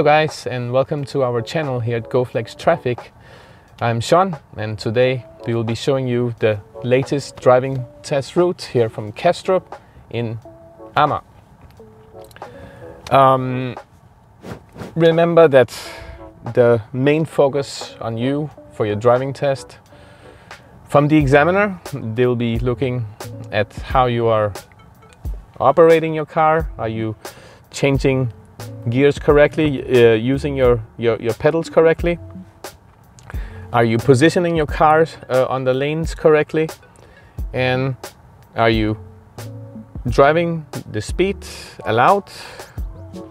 Hello guys and welcome to our channel here at GoFlex Trafik. I'm Sean and today we will be showing you the latest driving test route here from Kastrup in Amager. Um, remember that the main focus on you for your driving test from the examiner, they'll be looking at how you are operating your car. Are you changing gears correctly, uh, using your, your, your, pedals correctly? Are you positioning your cars uh, on the lanes correctly? And are you driving the speed allowed,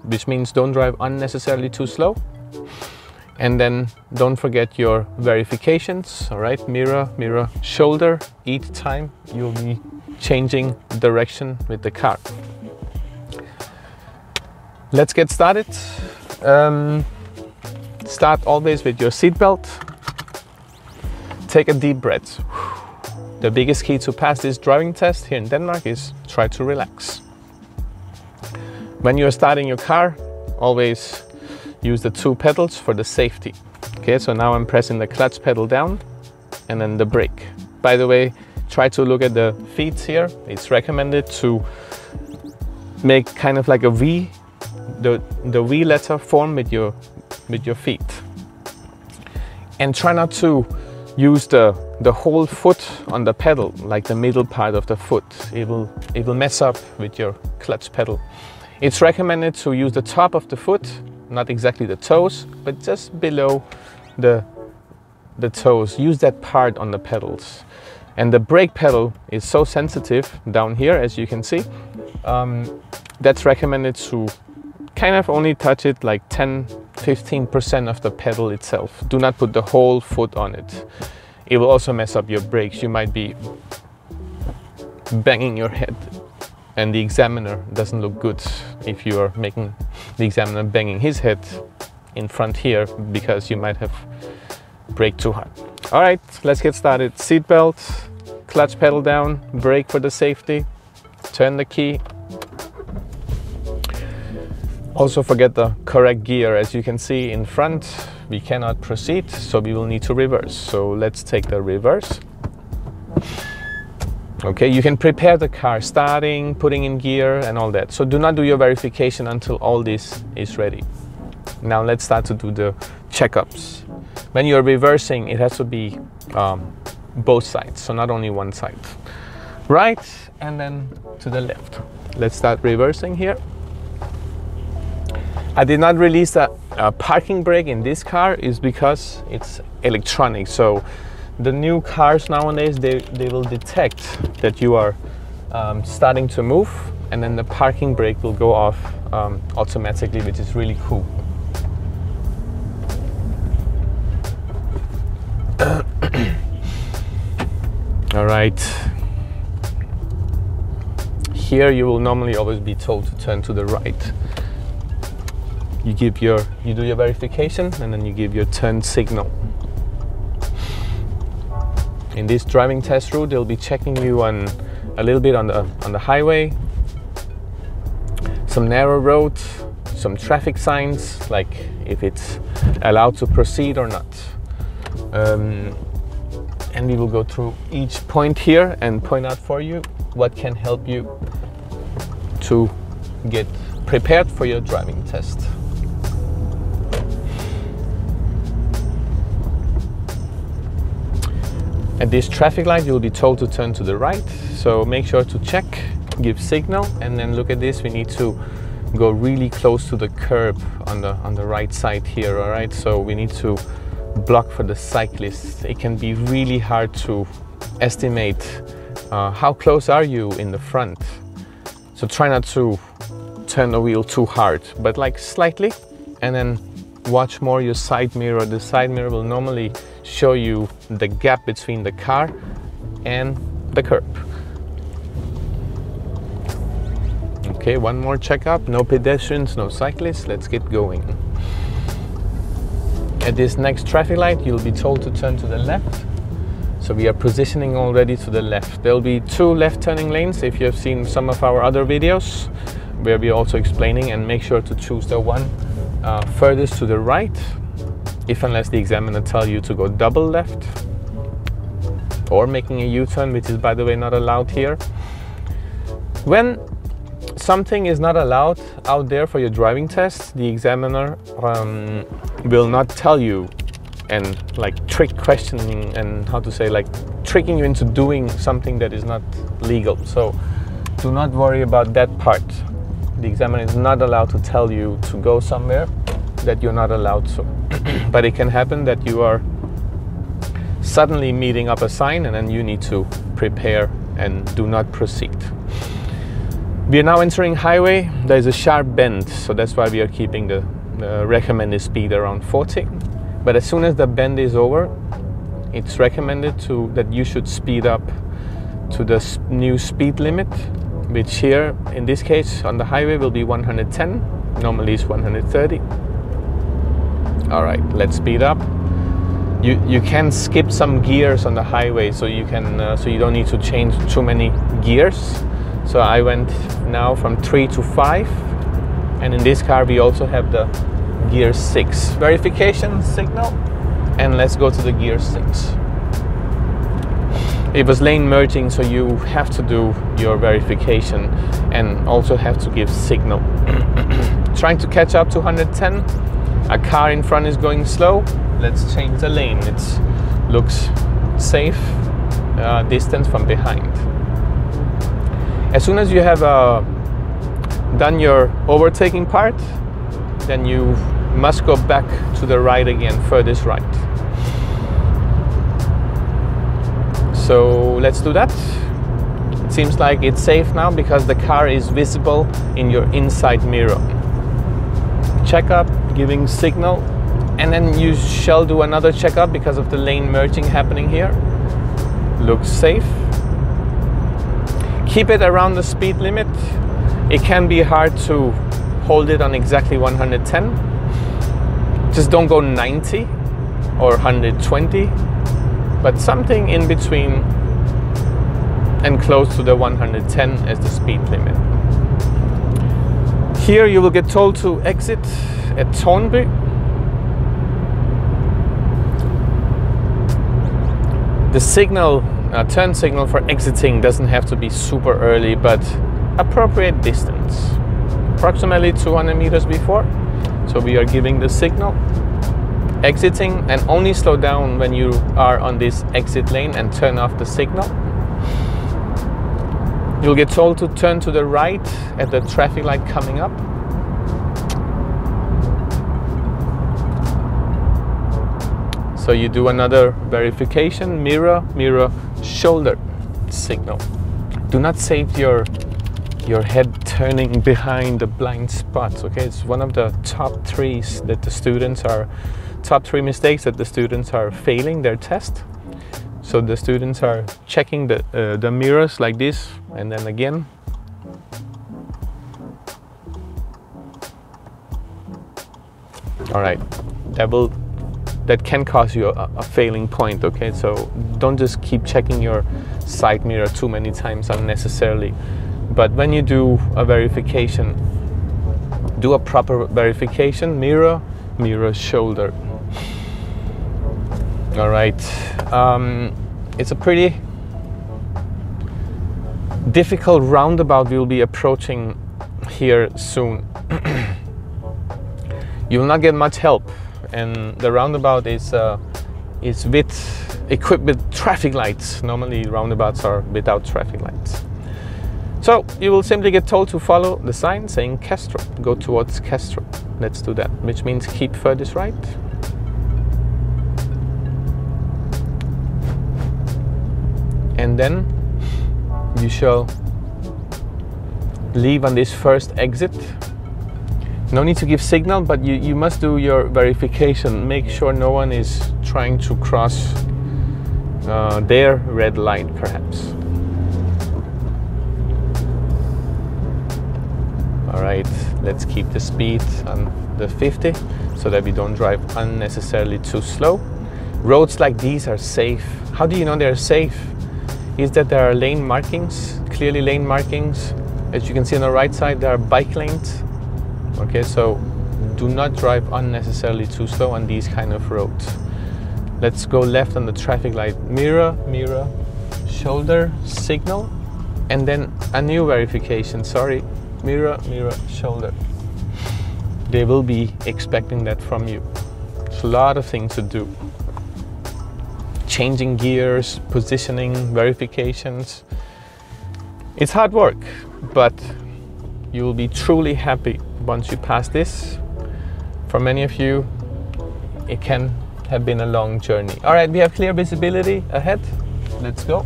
which means don't drive unnecessarily too slow? And then don't forget your verifications, all right? Mirror, mirror, shoulder. Each time you'll be changing direction with the car. Let's get started. Um, start always with your seatbelt. Take a deep breath. The biggest key to pass this driving test here in Denmark is try to relax. When you're starting your car, always use the two pedals for the safety. Okay, so now I'm pressing the clutch pedal down and then the brake. By the way, try to look at the feet here. It's recommended to make kind of like a V the, the V letter form with your, with your feet. And try not to use the, the whole foot on the pedal, like the middle part of the foot. It will, it will mess up with your clutch pedal. It's recommended to use the top of the foot, not exactly the toes, but just below the, the toes. Use that part on the pedals. And the brake pedal is so sensitive down here, as you can see. Um, that's recommended to kind of only touch it like 10 15% of the pedal itself. Do not put the whole foot on it. It will also mess up your brakes. You might be banging your head and the examiner doesn't look good if you are making the examiner banging his head in front here because you might have braked too hard. All right, let's get started. Seatbelt, clutch pedal down, brake for the safety, turn the key, also forget the correct gear. As you can see in front, we cannot proceed, so we will need to reverse. So let's take the reverse. Okay, you can prepare the car, starting, putting in gear and all that. So do not do your verification until all this is ready. Now let's start to do the checkups. When you're reversing, it has to be um, both sides, so not only one side. Right, and then to the left. Let's start reversing here. I did not release a, a, parking brake in this car is because it's electronic. So the new cars nowadays, they, they will detect that you are um, starting to move and then the parking brake will go off um, automatically, which is really cool. All right. Here you will normally always be told to turn to the right you give your you do your verification and then you give your turn signal. In this driving test route they'll be checking you on a little bit on the on the highway. Some narrow roads some traffic signs like if it's allowed to proceed or not. Um, and we will go through each point here and point out for you what can help you to get prepared for your driving test. At this traffic light, you'll be told to turn to the right. So make sure to check, give signal, and then look at this. We need to go really close to the curb on the on the right side here. All right. So we need to block for the cyclists. It can be really hard to estimate uh, how close are you in the front. So try not to turn the wheel too hard, but like slightly, and then watch more your side mirror. The side mirror will normally show you the gap between the car and the curb. Okay, one more checkup. No pedestrians, no cyclists. Let's get going. At this next traffic light, you'll be told to turn to the left. So we are positioning already to the left. There'll be two left turning lanes if you have seen some of our other videos where we're also explaining and make sure to choose the one uh, furthest to the right, if unless the examiner tell you to go double left, or making a U-turn, which is by the way not allowed here. When something is not allowed out there for your driving test, the examiner um, will not tell you and like trick questioning and how to say like tricking you into doing something that is not legal. So do not worry about that part. The examiner is not allowed to tell you to go somewhere that you're not allowed to. but it can happen that you are suddenly meeting up a sign and then you need to prepare and do not proceed. We are now entering highway. There's a sharp bend, so that's why we are keeping the, the recommended speed around 40. But as soon as the bend is over, it's recommended to that you should speed up to the new speed limit, which here in this case on the highway will be 110. Normally it's 130. All right, let's speed up. You you can skip some gears on the highway, so you can uh, so you don't need to change too many gears. So I went now from three to five, and in this car we also have the gear six verification signal, and let's go to the gear six. It was lane merging, so you have to do your verification and also have to give signal. Trying to catch up to 110. A car in front is going slow. Let's change the lane. It looks safe uh, distance from behind. As soon as you have uh, done your overtaking part, then you must go back to the right again, furthest right. So let's do that. It seems like it's safe now because the car is visible in your inside mirror. Checkup, giving signal, and then you shall do another checkup because of the lane merging happening here. Looks safe keep it around the speed limit. It can be hard to hold it on exactly 110. Just don't go 90 or 120, but something in between and close to the 110 as the speed limit. Here you will get told to exit at Tårnby. The signal a turn signal for exiting doesn't have to be super early, but appropriate distance. Approximately 200 meters before. So we are giving the signal. Exiting and only slow down when you are on this exit lane and turn off the signal. You'll get told to turn to the right at the traffic light coming up. So you do another verification, mirror, mirror, shoulder signal. Do not save your your head turning behind the blind spots. Okay, it's one of the top threes that the students are top three mistakes that the students are failing their test. So the students are checking the uh, the mirrors like this, and then again. All right, that will that can cause you a, a, failing point okay? So don't just keep checking your side mirror too many times unnecessarily. But when you do a verification do a proper verification mirror mirror shoulder. All right. Um, it's a pretty difficult roundabout we'll be approaching here soon. You will not get much help and the roundabout is uh, is with equipped with traffic lights. Normally roundabouts are without traffic lights. So you will simply get told to follow the sign saying Kastrup. Go towards Kastrup. Let's do that, which means keep furthest right. And then you shall leave on this first exit no need to give signal, but you, you must do your verification. Make sure no one is trying to cross uh, their red light, perhaps. All right, let's keep the speed on the 50 so that we don't drive unnecessarily too slow. Roads like these are safe. How do you know they're safe? Is that there are lane markings, clearly lane markings. As you can see on the right side, there are bike lanes Okay, so do not drive unnecessarily too slow on these kind of roads. Let's go left on the traffic light. Mirror, mirror, shoulder, signal, and then a new verification. Sorry, mirror, mirror, shoulder. They will be expecting that from you. It's a lot of things to do. Changing gears, positioning, verifications. It's hard work, but you will be truly happy once you pass this. For many of you, it can have been a long journey. All right, we have clear visibility ahead. Let's go.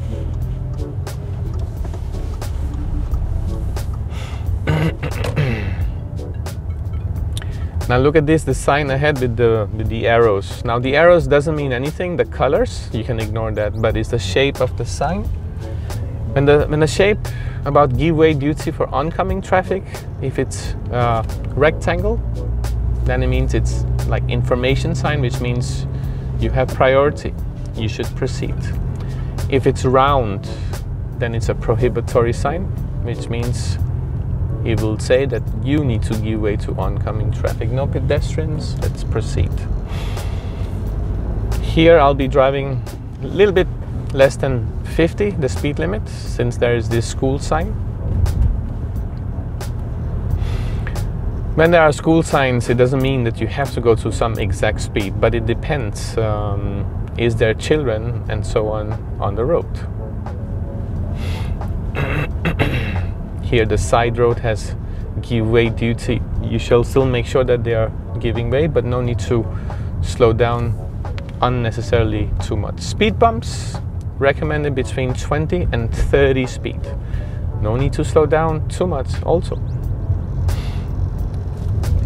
now look at this, the sign ahead with the, with the arrows. Now the arrows doesn't mean anything, the colors, you can ignore that, but it's the shape of the sign. When the, when the shape about give way duty for oncoming traffic, if it's uh, rectangle, then it means it's like information sign, which means you have priority, you should proceed. If it's round, then it's a prohibitory sign, which means it will say that you need to give way to oncoming traffic. No pedestrians, let's proceed. Here I'll be driving a little bit less than 50, the speed limit, since there is this school sign. When there are school signs, it doesn't mean that you have to go to some exact speed, but it depends. Um, is there children and so on on the road? Here, the side road has give way duty. You shall still make sure that they are giving way, but no need to slow down unnecessarily too much. Speed bumps, recommended between 20 and 30 speed. No need to slow down too much also.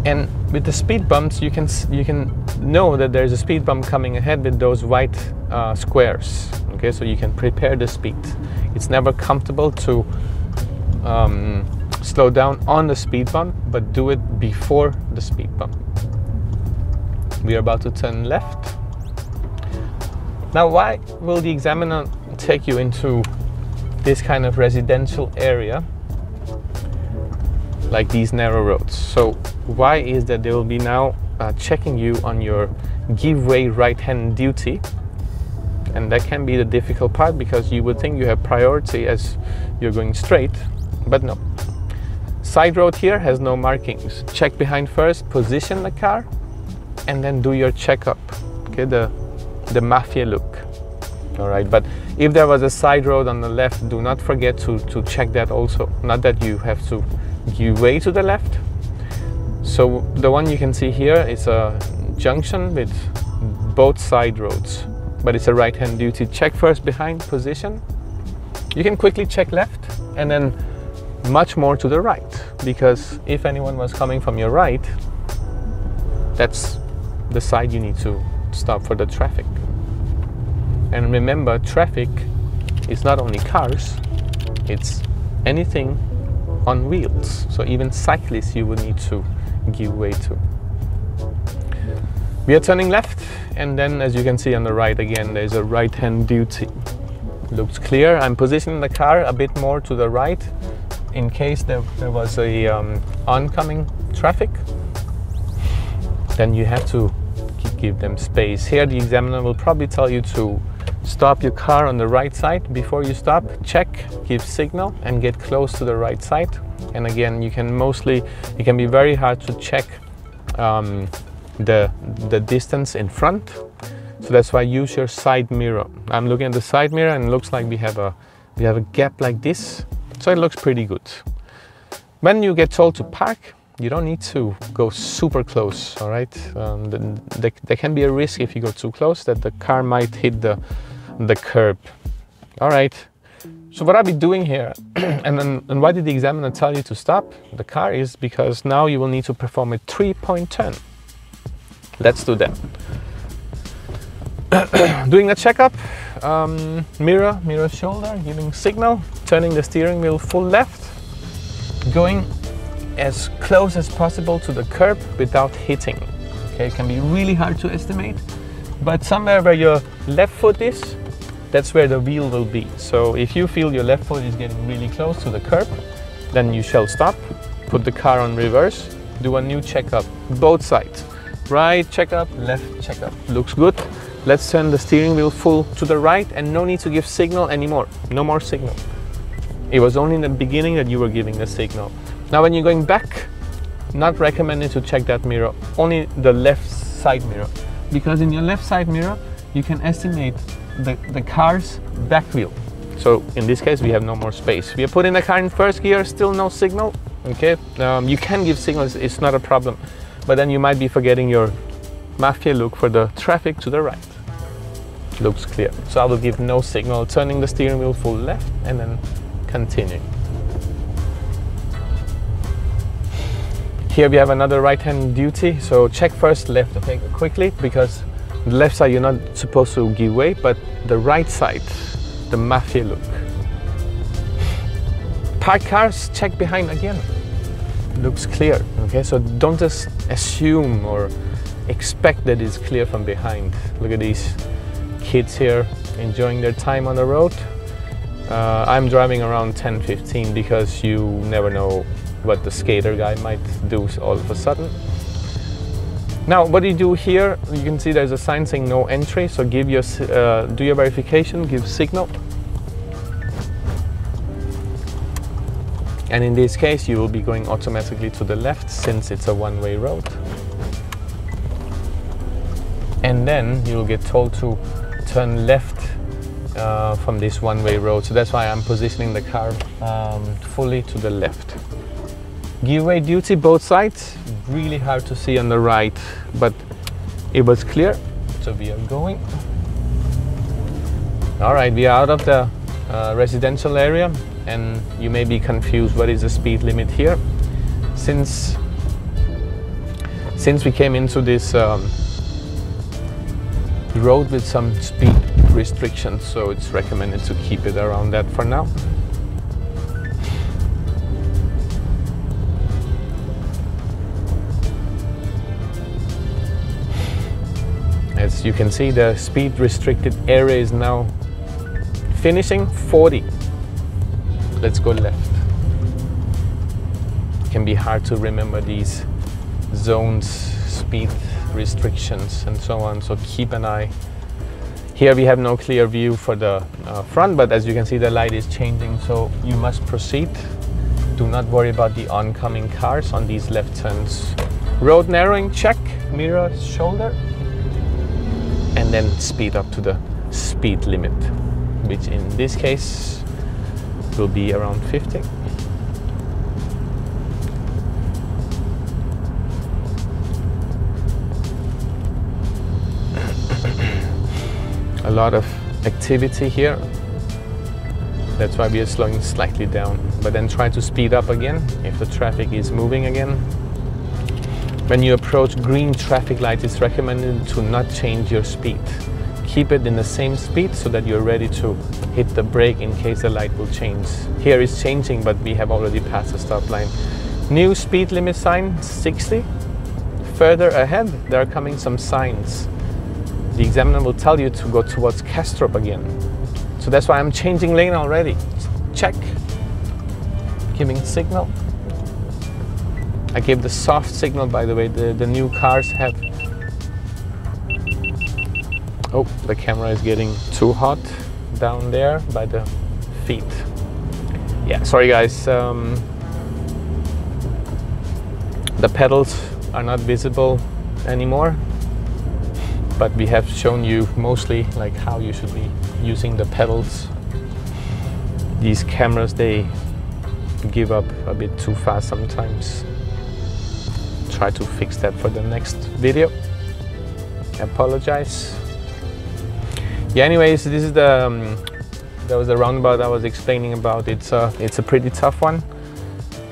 And with the speed bumps, you can you can know that there's a speed bump coming ahead with those white uh, squares. Okay, so you can prepare the speed. It's never comfortable to um, slow down on the speed bump, but do it before the speed bump. We are about to turn left. Now, why will the examiner take you into this kind of residential area like these narrow roads? So, why is that they will be now uh, checking you on your give way right hand duty? And that can be the difficult part because you would think you have priority as you're going straight, but no. Side road here has no markings. Check behind first, position the car, and then do your checkup. Okay, the the mafia look. All right, but if there was a side road on the left, do not forget to, to check that also. Not that you have to give way to the left. So the one you can see here is a junction with both side roads, but it's a right-hand duty. Check first behind position. You can quickly check left and then much more to the right because if anyone was coming from your right, that's the side you need to stop for the traffic. And remember, traffic is not only cars, it's anything on wheels. So even cyclists you would need to give way to. We are turning left, and then as you can see on the right again, there's a right hand duty. Looks clear. I'm positioning the car a bit more to the right in case there, there was a um, oncoming traffic. Then you have to give them space. Here the examiner will probably tell you to stop your car on the right side before you stop, check, give signal and get close to the right side. And again, you can mostly, it can be very hard to check um, the, the distance in front. So that's why use your side mirror. I'm looking at the side mirror and it looks like we have a, we have a gap like this. So it looks pretty good. When you get told to park, you don't need to go super close, all right? Um, the, the, there can be a risk if you go too close that the car might hit the, the curb. All right, so what I'll be doing here, and then and why did the examiner tell you to stop the car is because now you will need to perform a three-point turn. Let's do that. doing the checkup, um, mirror, mirror shoulder, giving signal, turning the steering wheel full left, going as close as possible to the curb without hitting. Okay, it can be really hard to estimate, but somewhere where your left foot is, that's where the wheel will be. So if you feel your left foot is getting really close to the curb, then you shall stop, put the car on reverse, do a new checkup, both sides. Right checkup, left checkup. Looks good. Let's turn the steering wheel full to the right and no need to give signal anymore. No more signal. It was only in the beginning that you were giving the signal. Now when you're going back, not recommended to check that mirror, only the left side mirror. Because in your left side mirror, you can estimate the, the car's back wheel. So in this case, we have no more space. We are putting the car in first gear, still no signal. Okay, um, you can give signals, it's not a problem. But then you might be forgetting your mafia look for the traffic to the right. Looks clear. So I will give no signal, turning the steering wheel full left and then continuing. Here we have another right hand duty. So check first left, okay, quickly, because the left side you're not supposed to give way, but the right side, the mafia look. Parked cars, check behind again. Looks clear, okay? So don't just assume or expect that it's clear from behind. Look at these kids here enjoying their time on the road. Uh, I'm driving around 10, 15 because you never know what the skater guy might do all of a sudden. Now, what do you do here? You can see there's a sign saying no entry. So give your, uh, do your verification, give signal. And in this case, you will be going automatically to the left since it's a one-way road. And then you'll get told to turn left uh, from this one-way road. So that's why I'm positioning the car um, fully to the left. Giveaway duty both sides, really hard to see on the right, but it was clear, so we are going. All right, we are out of the uh, residential area and you may be confused what is the speed limit here. Since, since we came into this um, road with some speed restrictions, so it's recommended to keep it around that for now. You can see, the speed restricted area is now finishing 40. Let's go left. It can be hard to remember these zones, speed restrictions and so on, so keep an eye. Here we have no clear view for the uh, front, but as you can see the light is changing, so you must proceed. Do not worry about the oncoming cars on these left turns. Road narrowing, check, mirror, shoulder, and then speed up to the speed limit, which in this case will be around 50. A lot of activity here. That's why we are slowing slightly down, but then try to speed up again if the traffic is moving again. When you approach green traffic lights, it's recommended to not change your speed. Keep it in the same speed so that you're ready to hit the brake in case the light will change. Here it's changing, but we have already passed the stop line. New speed limit sign, 60. Further ahead, there are coming some signs. The examiner will tell you to go towards Kastrup again. So that's why I'm changing lane already. Check. Giving signal. I gave the soft signal, by the way. The, the new cars have... Oh, the camera is getting too hot down there by the feet. Yeah, sorry guys. Um, the pedals are not visible anymore, but we have shown you mostly like how you should be using the pedals. These cameras, they give up a bit too fast sometimes try to fix that for the next video. I apologize. Yeah, anyways, this is the um, that was the roundabout I was explaining about. It's a it's a pretty tough one,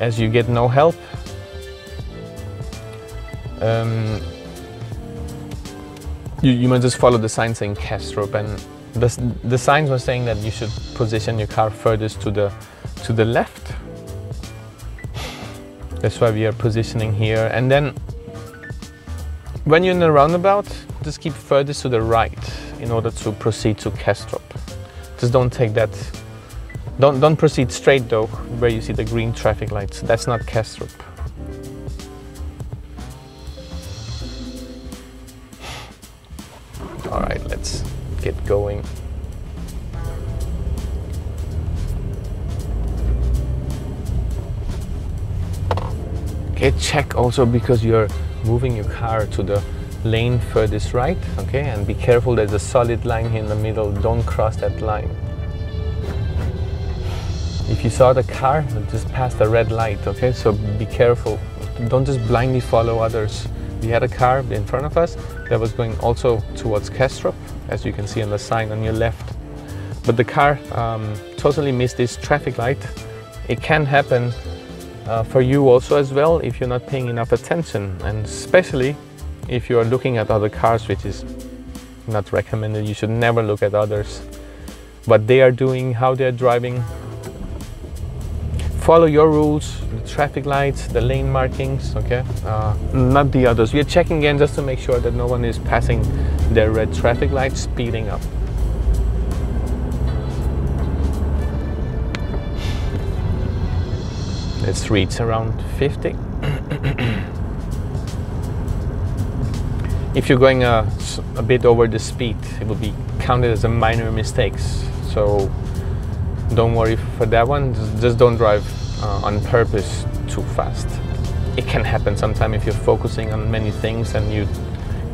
as you get no help. Um, you, you must just follow the sign saying Kastrup, and the the signs were saying that you should position your car furthest to the to the left that's why we are positioning here. And then when you're in the roundabout, just keep furthest to the right in order to proceed to Kastrup. Just don't take that, don't, don't proceed straight though, where you see the green traffic lights. That's not Kastrup. All right, let's get going. Check also because you're moving your car to the lane furthest right, okay? And be careful, there's a solid line here in the middle. Don't cross that line. If you saw the car, just pass the red light, okay? So be careful. Don't just blindly follow others. We had a car in front of us that was going also towards Kastrup, as you can see on the sign on your left. But the car um, totally missed this traffic light. It can happen uh, for you also as well if you're not paying enough attention and especially if you are looking at other cars which is not recommended you should never look at others what they are doing how they're driving. Follow your rules the traffic lights the lane markings okay? Uh, not the others. We're checking again just to make sure that no one is passing their red traffic lights speeding up Let's around 50. if you're going a, a, bit over the speed, it will be counted as a minor mistakes. So don't worry for that one. Just don't drive uh, on purpose too fast. It can happen sometimes if you're focusing on many things and you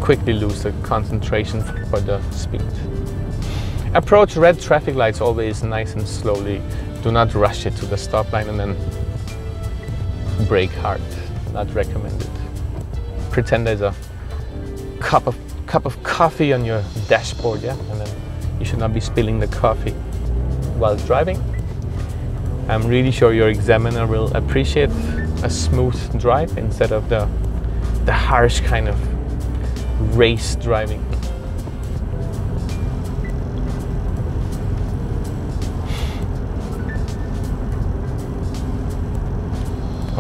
quickly lose the concentration for the speed. Approach red traffic lights always nice and slowly. Do not rush it to the stop line and then brake hard, not recommended. Pretend there's a cup of cup of coffee on your dashboard, yeah, and then you should not be spilling the coffee while driving. I'm really sure your examiner will appreciate a smooth drive instead of the the harsh kind of race driving.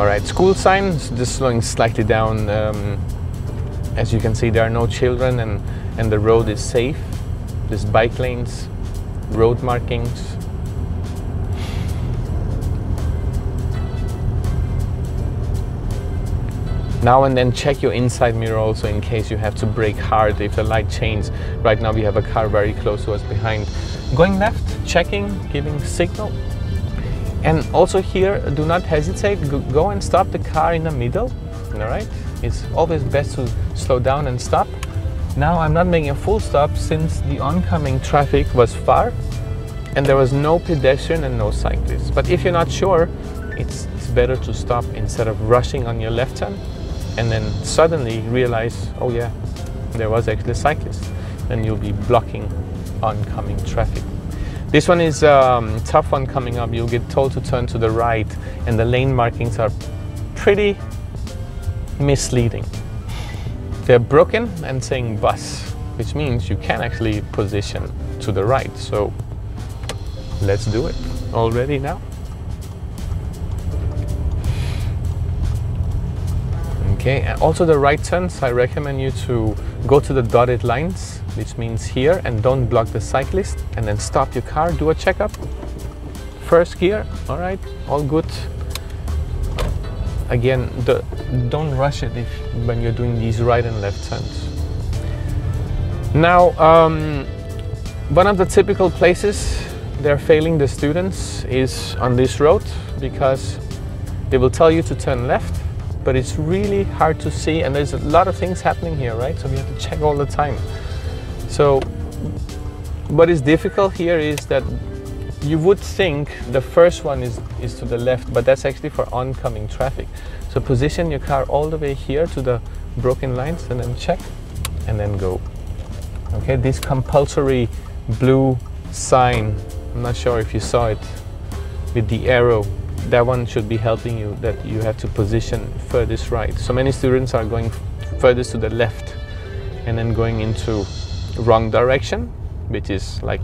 All right, school signs just slowing slightly down. Um, as you can see, there are no children and, and the road is safe. There's bike lanes, road markings. Now and then check your inside mirror also in case you have to brake hard if the light changes. Right now we have a car very close to us behind. Going left, checking, giving signal. And also here, do not hesitate, go and stop the car in the middle, all right? It's always best to slow down and stop. Now I'm not making a full stop since the oncoming traffic was far and there was no pedestrian and no cyclist. But if you're not sure, it's, it's better to stop instead of rushing on your left hand and then suddenly realize, oh yeah, there was actually a cyclist. Then you'll be blocking oncoming traffic. This one is a um, tough one coming up. You'll get told to turn to the right and the lane markings are pretty misleading. They're broken and saying bus, which means you can actually position to the right. So let's do it already now. Okay, and also the right turns, I recommend you to go to the dotted lines which means here and don't block the cyclist and then stop your car, do a checkup. First gear, all right, all good. Again, the, don't rush it if, when you're doing these right and left turns. Now, um, one of the typical places they're failing the students is on this road because they will tell you to turn left, but it's really hard to see and there's a lot of things happening here, right? So we have to check all the time. So what is difficult here is that you would think the first one is, is to the left, but that's actually for oncoming traffic. So position your car all the way here to the broken lines and then check and then go. Okay, this compulsory blue sign, I'm not sure if you saw it with the arrow, that one should be helping you that you have to position furthest right. So many students are going furthest to the left and then going into wrong direction, which is like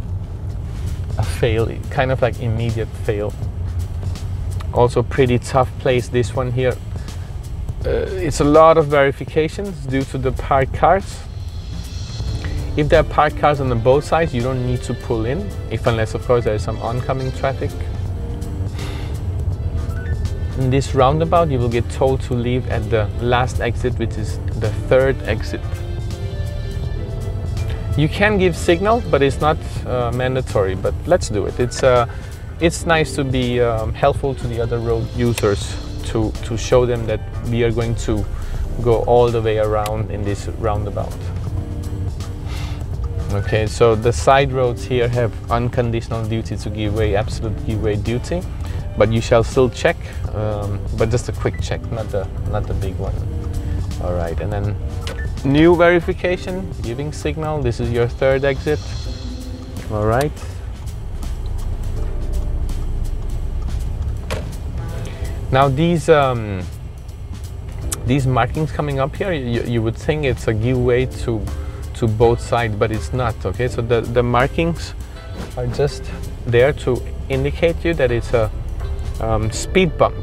a fail, kind of like immediate fail. Also pretty tough place, this one here. Uh, it's a lot of verifications due to the parked cars. If there are parked cars on the both sides, you don't need to pull in, if unless of course there is some oncoming traffic. In this roundabout, you will get told to leave at the last exit, which is the third exit You can give signal, but it's not uh, mandatory. But let's do it. It's uh, it's nice to be um, helpful to the other road users to to show them that we are going to go all the way around in this roundabout. Okay, so the side roads here have unconditional duty to give way, absolute give way duty, but you shall still check, um, but just a quick check, not the not the big one. All right, and then new verification, giving signal. This is your third exit. All right. Now these um, these markings coming up here, you, you would think it's a giveaway to to both sides, but it's not. Okay, so the the markings are just there to indicate you that it's a um, speed bump.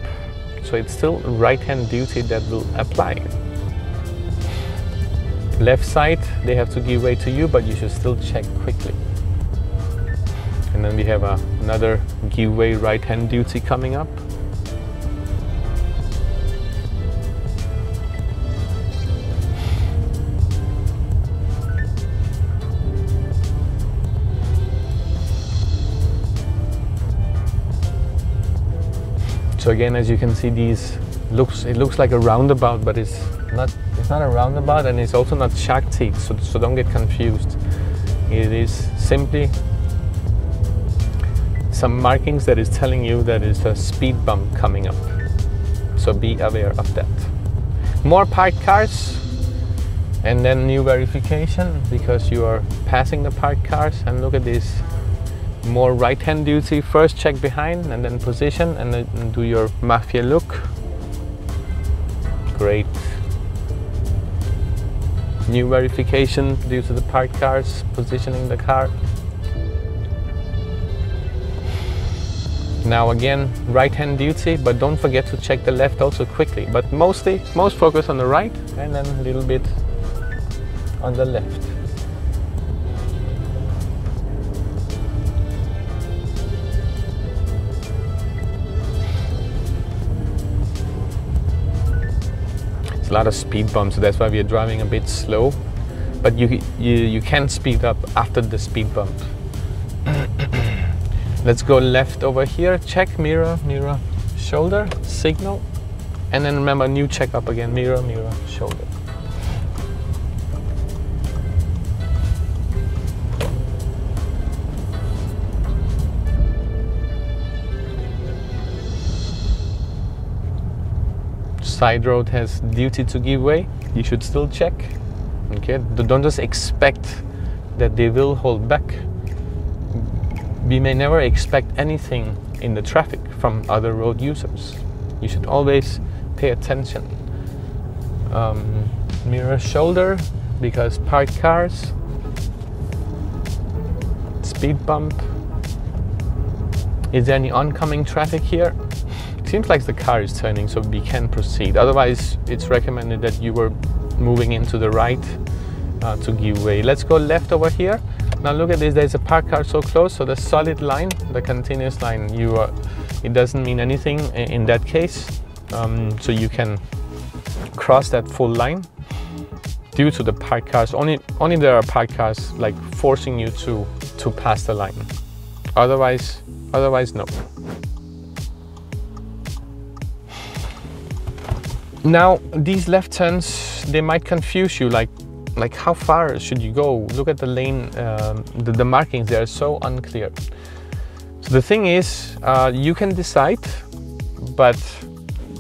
So it's still right-hand duty that will apply. Left side, they have to give way to you, but you should still check quickly. And then we have a, another give way right-hand duty coming up. So again, as you can see, these looks it looks like a roundabout, but it's not. It's not a roundabout, and it's also not shark teeth. So so don't get confused. It is simply some markings that is telling you that it's a speed bump coming up. So be aware of that. More parked cars, and then new verification because you are passing the parked cars. And look at this more right hand duty first check behind and then position and then do your mafia look great new verification due to the parked cars positioning the car. Now again right hand duty but don't forget to check the left also quickly but mostly most focus on the right and then a little bit on the left lot of speed bumps, so that's why we are driving a bit slow. But you, you, you can speed up after the speed bump. Let's go left over here, check mirror, mirror, shoulder, signal. And then remember new check up again, mirror, mirror, shoulder. Side road has duty to give way, you should still check. Okay, don't just expect that they will hold back. We may never expect anything in the traffic from other road users. You should always pay attention. Um, mirror shoulder because parked cars, speed bump. Is there any oncoming traffic here? Seems like the car is turning, so we can proceed. Otherwise, it's recommended that you were moving into the right uh, to give way. Let's go left over here. Now look at this, there's a park car so close, so the solid line, the continuous line, you are, it doesn't mean anything in that case. Um, so you can cross that full line due to the parked cars. Only, only there are parked cars like forcing you to, to pass the line. Otherwise, otherwise no. Now, these left turns, they might confuse you, like, like how far should you go? Look at the lane, um, the, the, markings, they are so unclear. So the thing is, uh, you can decide, but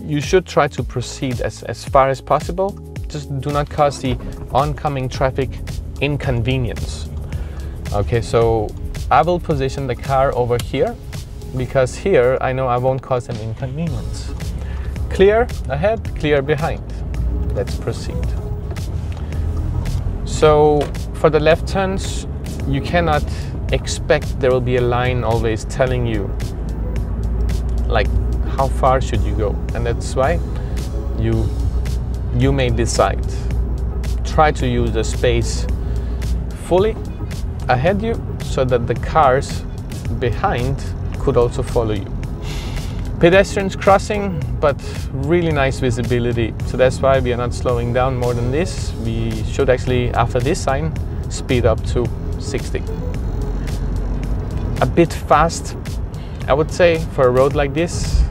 you should try to proceed as, as far as possible. Just do not cause the oncoming traffic inconvenience. Okay, so I will position the car over here because here I know I won't cause an inconvenience. Clear ahead, clear behind. Let's proceed. So for the left turns, you cannot expect there will be a line always telling you like how far should you go and that's why you you may decide try to use the space fully ahead you so that the cars behind could also follow you pedestrians crossing but really nice visibility so that's why we are not slowing down more than this we should actually after this sign speed up to 60. A bit fast, I would say, for a road like this.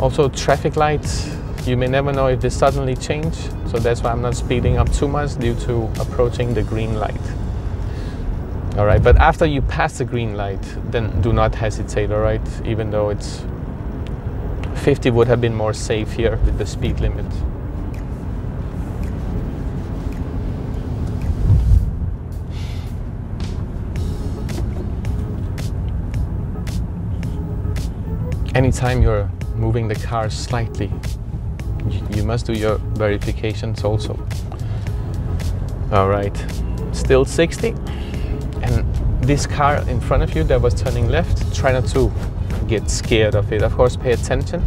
Also traffic lights, you may never know if they suddenly change. So that's why I'm not speeding up too much due to approaching the green light. All right, but after you pass the green light, then do not hesitate, all right? Even though it's 50 would have been more safe here with the speed limit. Anytime you're moving the car slightly, you must do your verifications also. All right, still 60. This car in front of you that was turning left, try not to get scared of it. Of course, pay attention,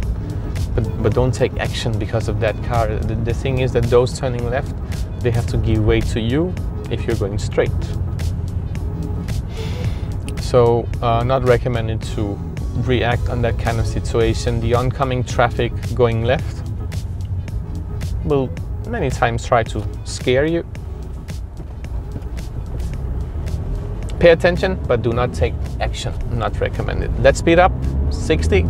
but, but don't take action because of that car. The, the thing is that those turning left, they have to give way to you if you're going straight. So uh, not recommended to react on that kind of situation. The oncoming traffic going left will many times try to scare you. Pay attention, but do not take action. Not recommended. Let's speed up. 60.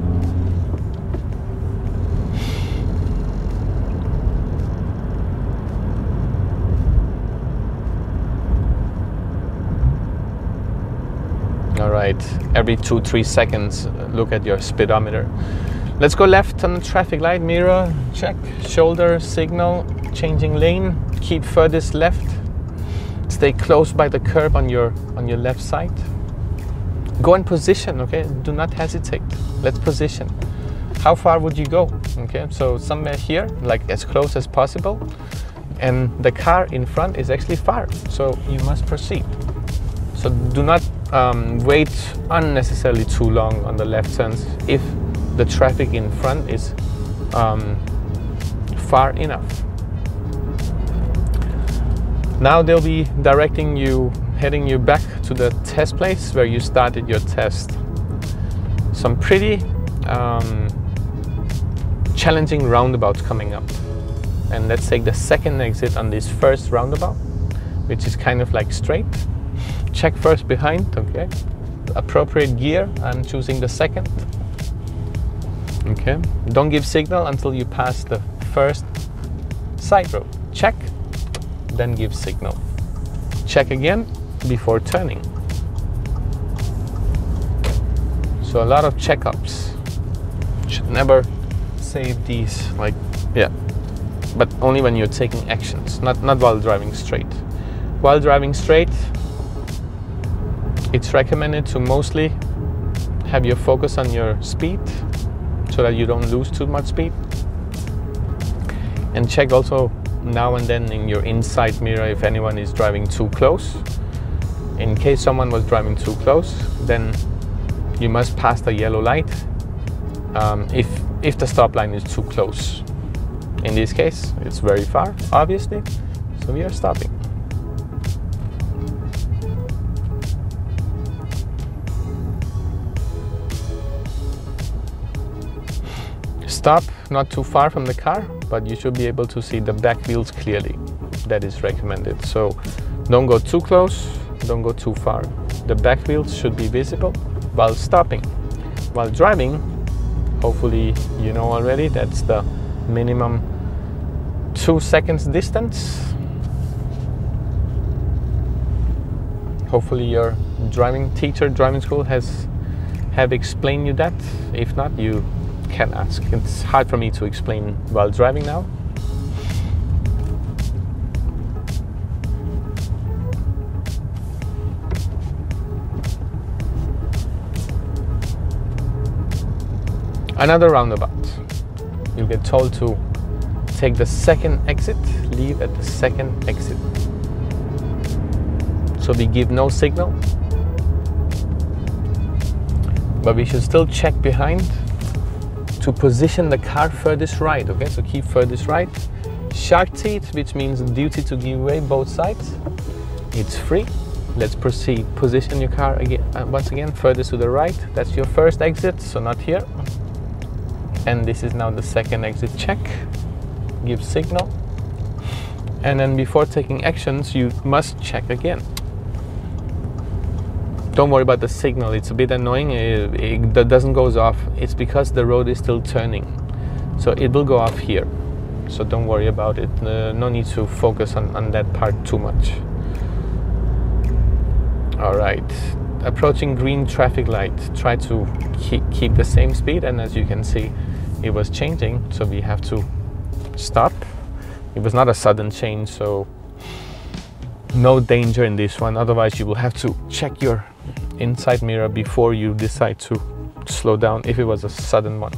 All right, every two, three seconds, look at your speedometer. Let's go left on the traffic light, mirror, check, shoulder, signal, changing lane, keep furthest left, stay close by the curb on your, on your left side. Go in position, okay? Do not hesitate. Let's position. How far would you go? Okay, so somewhere here, like as close as possible. And the car in front is actually far, so you must proceed. So do not um, wait unnecessarily too long on the left turns if the traffic in front is um, far enough. Now they'll be directing you heading you back to the test place where you started your test. Some pretty um, challenging roundabouts coming up. And let's take the second exit on this first roundabout, which is kind of like straight. Check first behind, okay? Appropriate gear, I'm choosing the second. Okay, don't give signal until you pass the first side road. Check, then give signal. Check again, before turning. So a lot of checkups. Should never save these like yeah. But only when you're taking actions, not not while driving straight. While driving straight, it's recommended to mostly have your focus on your speed so that you don't lose too much speed. And check also now and then in your inside mirror if anyone is driving too close in case someone was driving too close, then you must pass the yellow light um, if, if the stop line is too close. In this case, it's very far, obviously, so we are stopping. Stop not too far from the car, but you should be able to see the back wheels clearly. That is recommended. So don't go too close, don't go too far. The back wheels should be visible while stopping. While driving, hopefully you know already, that's the minimum two seconds distance. Hopefully your driving teacher, driving school has have explained you that. If not, you can ask. It's hard for me to explain while driving now. Another roundabout. You'll get told to take the second exit, leave at the second exit. So we give no signal, but we should still check behind to position the car furthest right, okay? So keep furthest right. Shark teeth, which means duty to give way both sides. It's free. Let's proceed. Position your car again, uh, once again furthest to the right. That's your first exit, so not here and this is now the second exit check give signal and then before taking actions, you must check again. Don't worry about the signal, it's a bit annoying, it, it, that doesn't goes off. It's because the road is still turning. So it will go off here. So don't worry about it, uh, no need to focus on, on that part too much. All right, approaching green traffic light, try to keep, keep the same speed and as you can see, it was changing, so we have to stop. It was not a sudden change, so no danger in this one. Otherwise, you will have to check your inside mirror before you decide to slow down if it was a sudden one.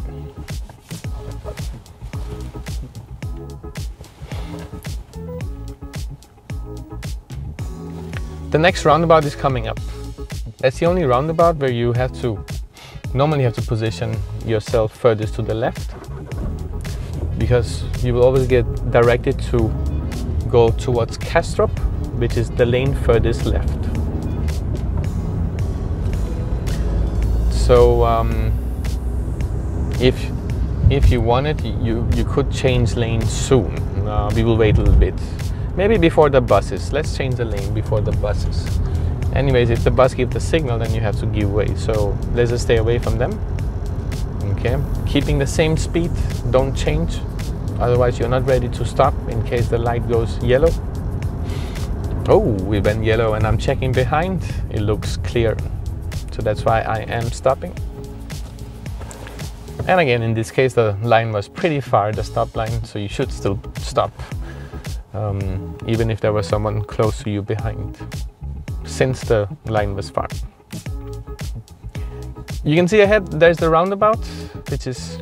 The next roundabout is coming up. That's the only roundabout where you have to normally have to position yourself furthest to the left because you will always get directed to go towards Kastrup, which is the lane furthest left. So um, if if you wanted, you you could change lane soon. Uh, we will wait a little bit, maybe before the buses. Let's change the lane before the buses. Anyways, if the bus gives the signal, then you have to give way. So let's just stay away from them. Okay, keeping the same speed, don't change. Otherwise, you're not ready to stop in case the light goes yellow. Oh, we went yellow and I'm checking behind. It looks clear. So that's why I am stopping. And again, in this case, the line was pretty far, the stop line, so you should still stop, um, even if there was someone close to you behind since the line was far. You can see ahead there's the roundabout, which is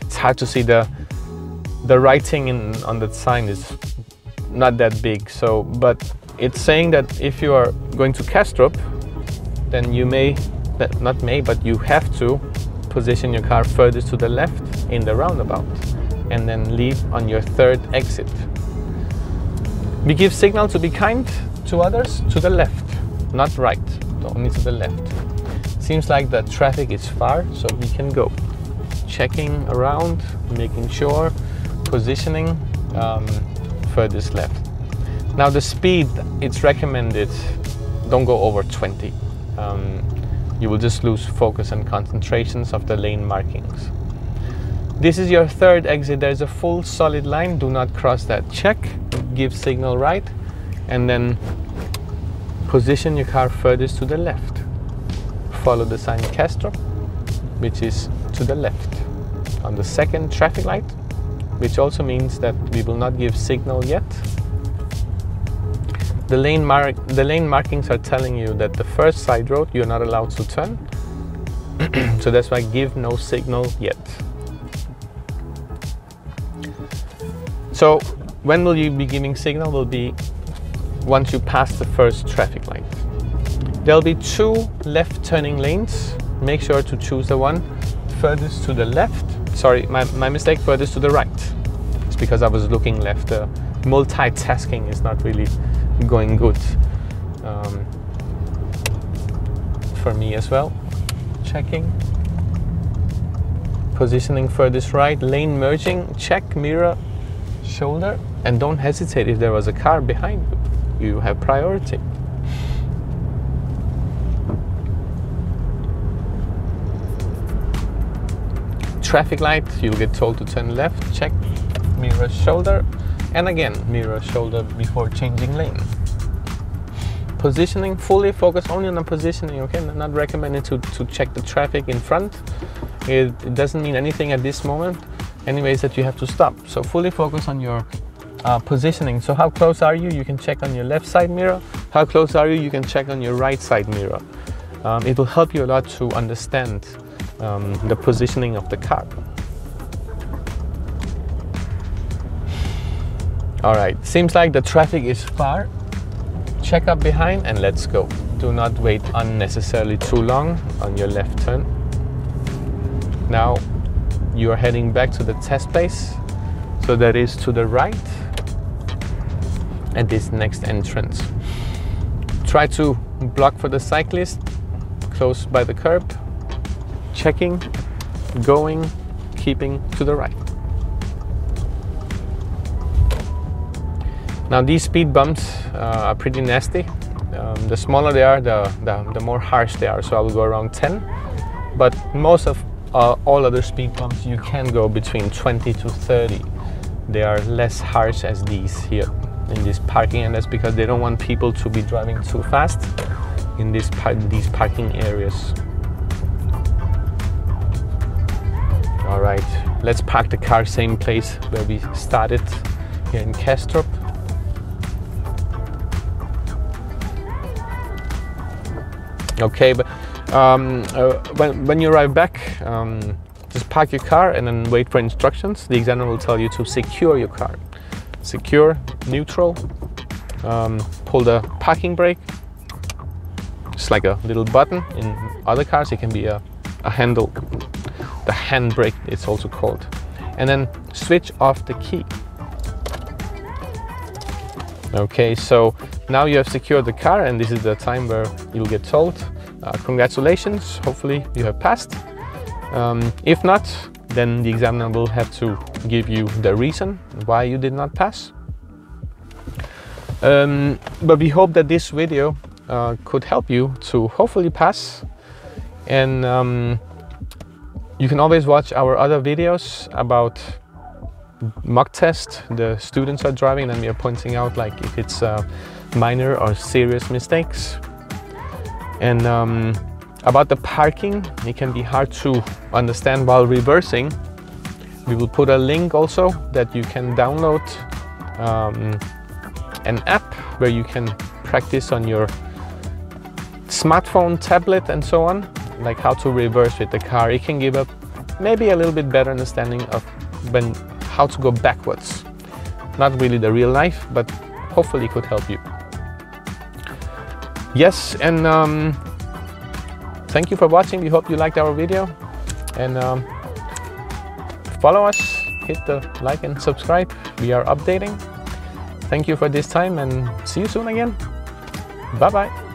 it's hard to see the the writing in, on the sign is not that big. So, but it's saying that if you are going to Kastrup, then you may not may, but you have to position your car further to the left in the roundabout, and then leave on your third exit. We give signal to be kind to others to the left, not right, only to the left. Seems like the traffic is far, so we can go. Checking around, making sure, positioning um, furthest left. Now the speed, it's recommended, don't go over 20. Um, you will just lose focus and concentrations of the lane markings. This is your third exit. There's a full solid line. Do not cross that. Check, give signal right, and then position your car furthest to the left. Follow the sign Kastrup, which is to the left. On the second traffic light, which also means that we will not give signal yet. The lane, mark, the lane markings are telling you that the first side road you're not allowed to turn. so that's why give no signal yet. So when will you be giving signal will be once you pass the first traffic light. There'll be two left turning lanes. Make sure to choose the one furthest to the left. Sorry, my, my mistake, furthest to the right. It's because I was looking left. Uh, multitasking is not really going good um, for me as well. Checking. Positioning for this right, lane merging, check mirror, shoulder, and don't hesitate if there was a car behind you. You have priority. Traffic light, you'll get told to turn left, check mirror shoulder, and again mirror shoulder before changing lane. Positioning, fully focus only on the positioning, okay? Not recommended to, to check the traffic in front. It, it doesn't mean anything at this moment. Anyways, that you have to stop. So fully focus on your uh, positioning. So how close are you? You can check on your left side mirror. How close are you? You can check on your right side mirror. Um, it will help you a lot to understand um, the positioning of the car. All right, seems like the traffic is far. Check up behind and let's go. Do not wait unnecessarily too long on your left turn. Now you are heading back to the test base. So that is to the right at this next entrance. Try to block for the cyclist close by the curb, checking, going, keeping to the right. Now these speed bumps uh, are pretty nasty. Um, the smaller they are, the, the, the, more harsh they are. So I will go around 10. But most of uh, all other speed bumps, you can go between 20 to 30. They are less harsh as these here in this parking and that's because they don't want people to be driving too fast in this par these parking areas. All right, let's park the car same place where we started here in Kastrup. Okay, but um, uh, when, when you arrive back, um, just park your car and then wait for instructions. The examiner will tell you to secure your car. Secure, neutral, um, pull the parking brake. It's like a little button. In other cars, it can be a, a handle, the handbrake it's also called. And then switch off the key. Okay, so now you have secured the car and this is the time where you'll get told, uh, congratulations, hopefully you have passed. Um, if not, then the examiner will have to give you the reason why you did not pass. Um, but we hope that this video uh, could help you to hopefully pass. And um, you can always watch our other videos about mock test the students are driving and we are pointing out like if it's uh, minor or serious mistakes and um, about the parking it can be hard to understand while reversing we will put a link also that you can download um, an app where you can practice on your smartphone tablet and so on like how to reverse with the car it can give a maybe a little bit better understanding of when how to go backwards. Not really the real life, but hopefully it could help you. Yes, and um, thank you for watching. We hope you liked our video. And um, follow us, hit the like and subscribe. We are updating. Thank you for this time and see you soon again. Bye-bye.